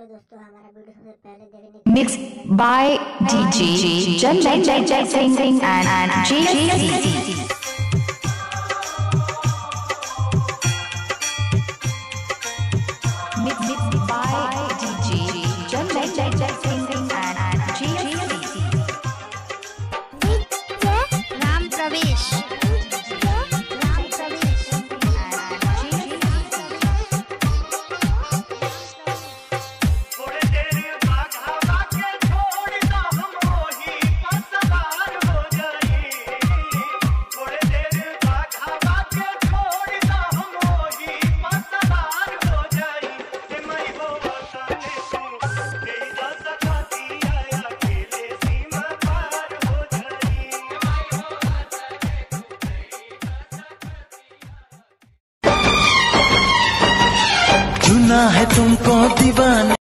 Mix by हमारा video सबसे जन जन mix by DJ Chandan Jai Singh Singh and ji Ramesh. है तुमको दीवाना।